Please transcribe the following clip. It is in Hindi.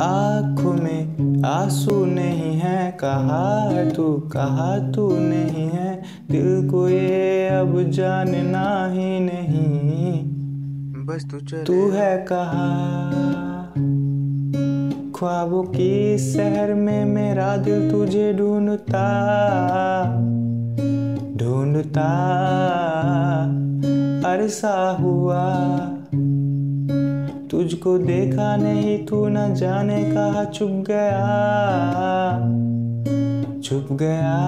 आँखों में आँसू नहीं है कहा है तू कहा तू नहीं है? दिल को ये अब जानना ही नहीं। बस तू चले। तू है कहा? ख्वाबों की शहर में मेरा दिल तुझे ढूंढता ढूंढता। अरसा हुआ तुझको देखा नहीं तू न जाने कहा चुप गया। चुप गया।